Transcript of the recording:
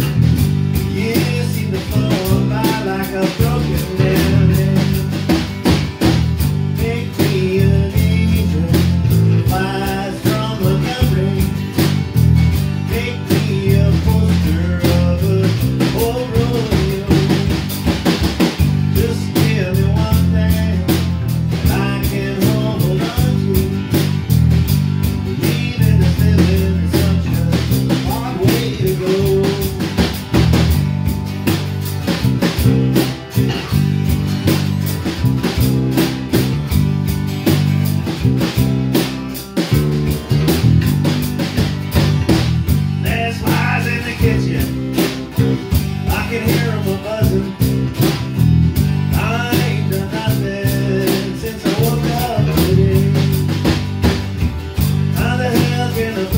Thank you. gonna